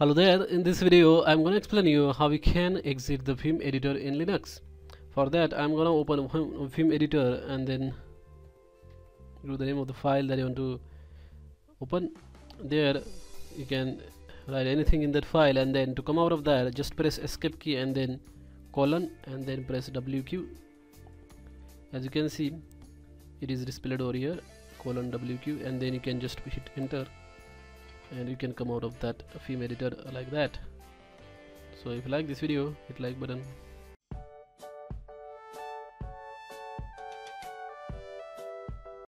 Hello there, in this video I'm going to explain you how we can exit the Vim editor in Linux. For that I'm going to open Vim editor and then do the name of the file that you want to open. There you can write anything in that file and then to come out of that just press escape key and then colon and then press WQ. As you can see it is displayed over here colon WQ and then you can just hit enter and you can come out of that Vim editor like that. So if you like this video hit like button